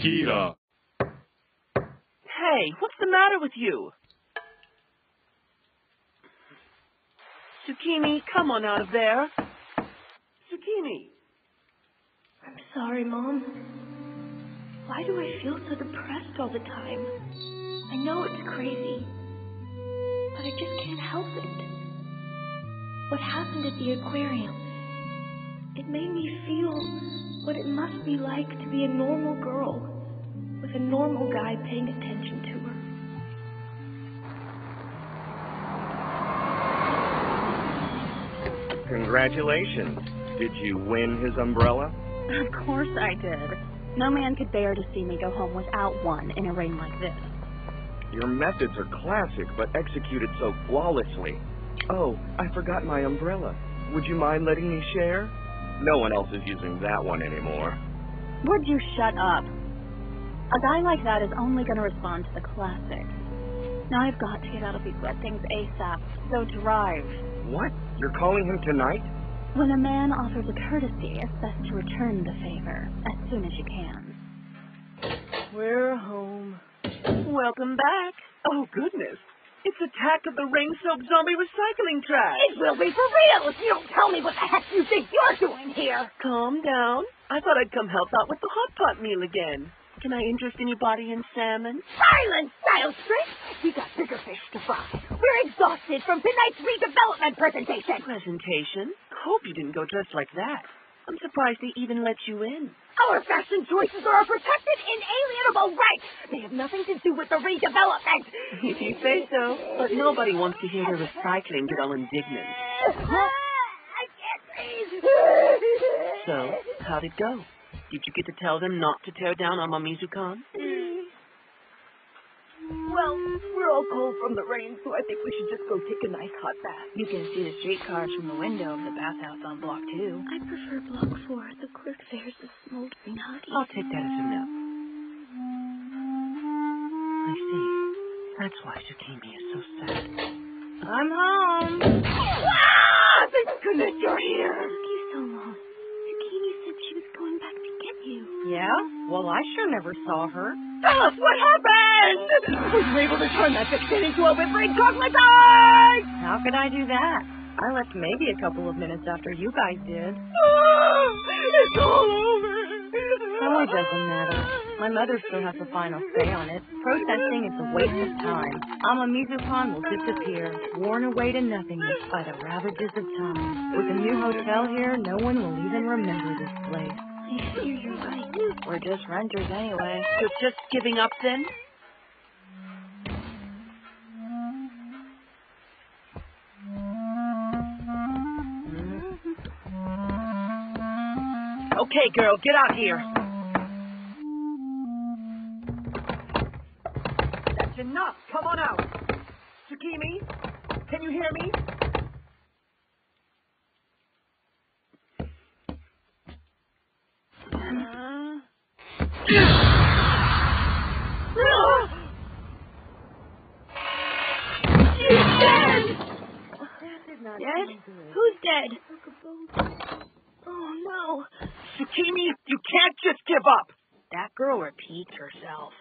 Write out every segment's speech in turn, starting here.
Akira. Hey, what's the matter with you? Tsukimi, come on out of there. Tsukimi. I'm sorry, Mom. Why do I feel so depressed all the time? I know it's crazy, but I just can't help it. What happened at the aquarium? It made me feel what it must be like to be a normal girl with a normal guy paying attention to her. Congratulations. Did you win his umbrella? Of course I did. No man could bear to see me go home without one in a rain like this. Your methods are classic, but executed so flawlessly. Oh, I forgot my umbrella. Would you mind letting me share? No one else is using that one anymore. Would you shut up? A guy like that is only going to respond to the classics. Now I've got to get out of these wet things ASAP, so drive. What? You're calling him tonight? When a man offers a courtesy, it's best to return the favor as soon as you can. We're home. Welcome back. Oh, goodness. It's Attack of the Rain Soap Zombie Recycling Trash. It will be for real if you don't tell me what the heck you think you're doing here. Calm down. I thought I'd come help out with the hot pot meal again. Can I interest anybody in salmon? Silence, Style Strip. We got bigger fish to fry. We're exhausted from tonight's redevelopment presentation. Presentation? Hope you didn't go dressed like that. I'm surprised they even let you in. Our fashion choices are a protected, inalienable right. They have nothing to do with the redevelopment. If you say so. But nobody wants to hear their recycling get all indignant. I can't breathe. So, how'd it go? Did you get to tell them not to tear down Amamizukan? Well, we're all cold from the rain, so I think we should just go take a nice hot bath. You can see the streetcars from the window of the bathhouse on Block 2. I prefer Block 4. The clerk there's a smoldering hottie. I'll take that as a no. I see. That's why Tsukimi is so sad. I'm home. Ah! Thank goodness you're here. took you so long? You. Yeah? Well, I sure never saw her. Tell us what happened! Were you able to turn that fixin into a whipping chocolate tart? How could I do that? I left maybe a couple of minutes after you guys did. Oh, it's all over. Oh, it doesn't matter. My mother still has the final say on it. Protesting is a waste of time. Amamizukan will disappear, worn away to nothingness by the ravages of time. With a new hotel here, no one will even remember this place. We're just renters anyway. You're just giving up then? Okay, girl, get out here. That's enough. Come on out. Tsukimi, can you hear me? Dead? Who's dead? Oh, no. Tsukimi, you can't just give up. That girl repeats herself.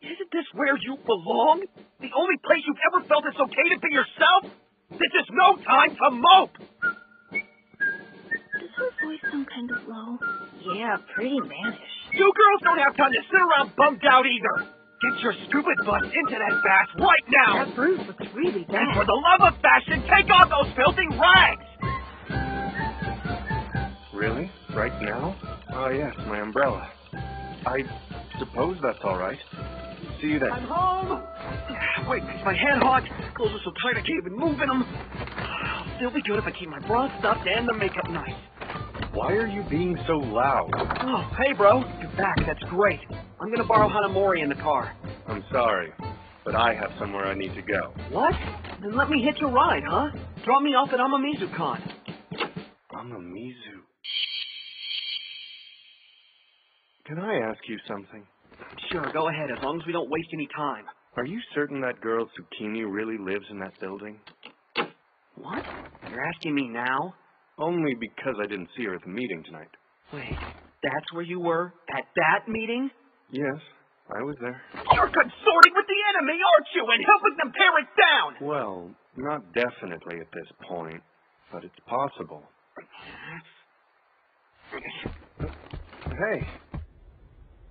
Isn't this where you belong? The only place you've ever felt it's okay to be yourself? This is no time to mope! Does her voice sound kind of low? Yeah, pretty mannish. You girls don't have time to sit around bummed out either. Get your stupid butts into that bath right now! That bruise looks really bad. And for the love of fashion, take off those filthy rags! Really? Right now? Oh, yes, my umbrella. I suppose that's all right. See you then. I'm home! Wait, is my head hot? Clothes are so tight I can't even move in them. I'll still be good if I keep my bra stuffed and the makeup nice. Why are you being so loud? Oh, hey, bro. Back. That's great. I'm gonna borrow Hanamori in the car. I'm sorry, but I have somewhere I need to go. What? Then let me hitch a ride, huh? Drop me off at Amamizukan. I'm a Mizu. Can I ask you something? Sure, go ahead, as long as we don't waste any time. Are you certain that girl Tsukimi really lives in that building? What? You're asking me now? Only because I didn't see her at the meeting tonight. Wait, that's where you were? At that meeting? Yes, I was there. You're consorting with the enemy, aren't you, and helping them tear it down? Well, not definitely at this point, but it's possible. Hey,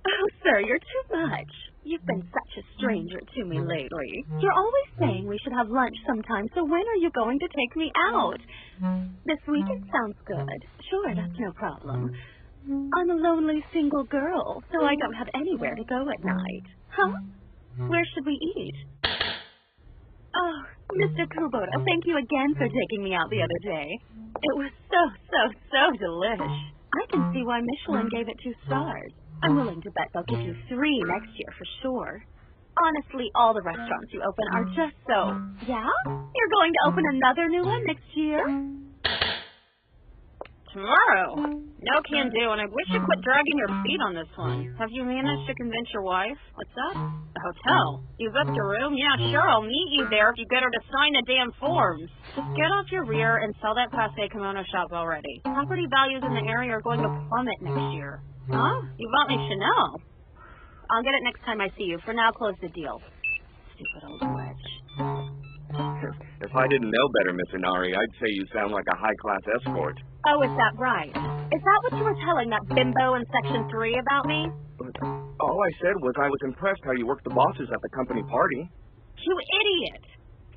Oh, sir, you're too much. You've been such a stranger to me lately. You're always saying we should have lunch sometime, so when are you going to take me out? This weekend sounds good. Sure, that's no problem. I'm a lonely single girl, so I don't have anywhere to go at night. Huh? Where should we eat? Oh, Mr. Kubota, thank you again for taking me out the other day. It was so, so, so delish. I can see why Michelin gave it two stars. I'm willing to bet they'll give you three next year for sure. Honestly, all the restaurants you open are just so. Yeah? You're going to open another new one next year? Tomorrow? Mm-hmm. No can do, and I wish you quit dragging your feet on this one. Have you managed to convince your wife? What's that? The hotel. You booked a room? Yeah, sure, I'll meet you there if you get her to sign the damn forms. Just get off your rear and sell that passe kimono shop already. Property values in the area are going to plummet next year. Huh? You want me to know? I'll get it next time I see you. For now, close the deal. Stupid old witch. if I didn't know better, Miss Inari, I'd say you sound like a high-class escort. Oh, is that um, right? Is that what you were telling that bimbo in section three about me? All I said was I was impressed how you worked the bosses at the company party. You idiot!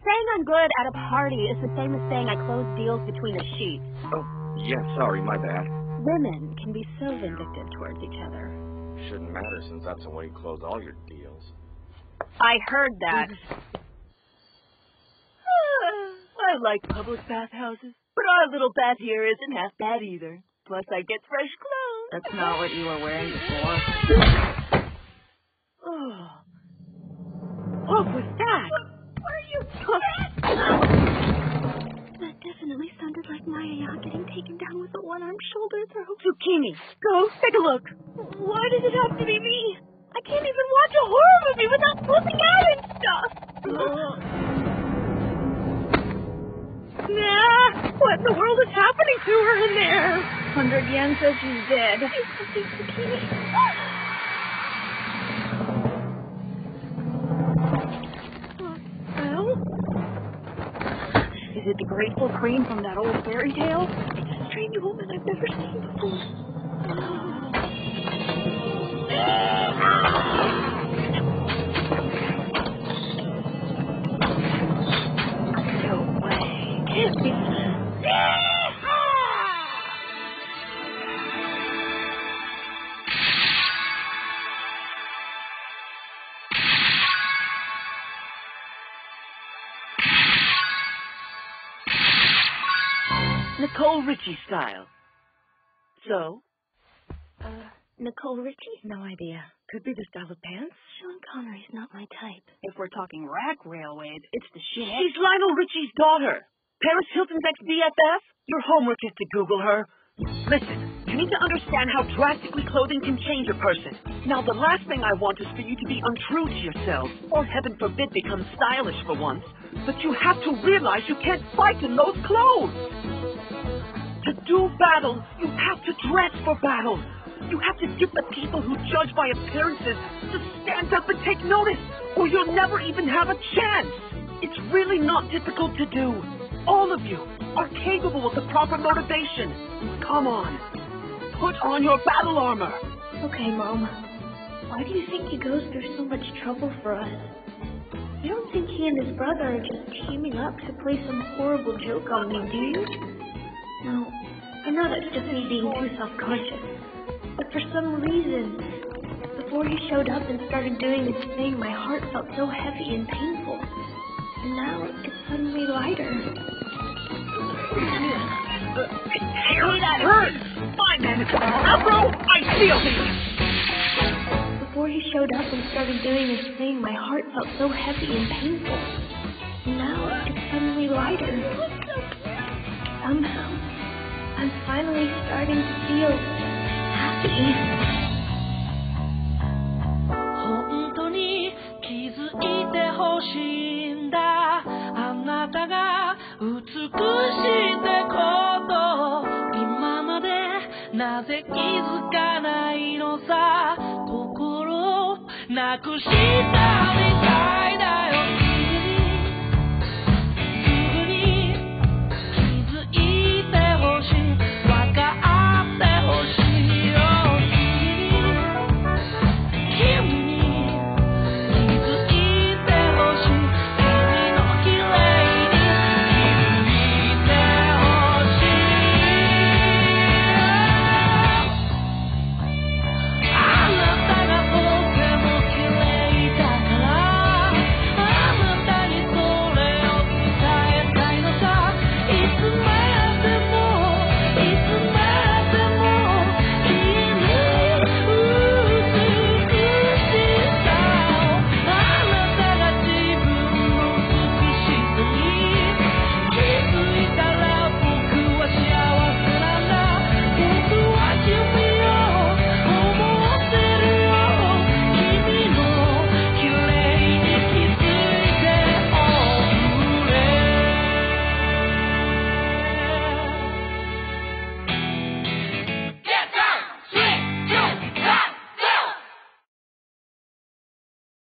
Saying I'm good at a party is the same as saying I close deals between the sheets. Oh, yeah, sorry, my bad. Women can be so vindictive towards each other. Shouldn't matter since that's the way you close all your deals. I heard that. Mm-hmm. I like public bathhouses, but our little bath here isn't half bad either. Plus, I get fresh clothes. That's not what you were wearing before. Oh, What was that? What are you That definitely sounded like Maya getting taken down with a one-armed shoulder throw. Tsukimi, go take a look. Why does it have to be me? I can't even watch a horror movie without flipping out and stuff. Uh. Nah, what in the world is happening to her in there? Hundred yen says she's dead. You pussy zucchini. Well, is it the grateful cream from that old fairy tale? It's a strange woman I've never seen before. Nicole Richie style. So, Uh, Nicole Richie? No idea. Could be the style of pants. Sean Connery's not my type. If we're talking rack railways, it's the shit. she's Lionel Richie's daughter. Paris Hilton's ex-BFF? Your homework is to Google her. Listen, you need to understand how drastically clothing can change a person. Now, the last thing I want is for you to be untrue to yourself, or heaven forbid become stylish for once. But you have to realize you can't fight in those clothes. Do battle, you have to dress for battle. You have to get the people who judge by appearances to stand up and take notice, or you'll never even have a chance. It's really not difficult to do. All of you are capable of the proper motivation. Come on. Put on your battle armor. Okay, Mom. Why do you think he goes through so much trouble for us? You don't think he and his brother are just teaming up to play some horrible joke on me, do you? No, I know that's just me being too self-conscious. But for some reason, before he showed up and started doing this thing, my heart felt so heavy and painful. And now it's suddenly lighter. Hey, that hurts. My man is bro. I feel thee. Before he showed up and started doing his thing, my heart felt so heavy and painful. And now it's suddenly lighter. Somehow, I'm finally starting to feel happy. 本当に気づいてほしいんだ。あなたが美しいってこと。今までなぜ気づかないのさ。心をなくした道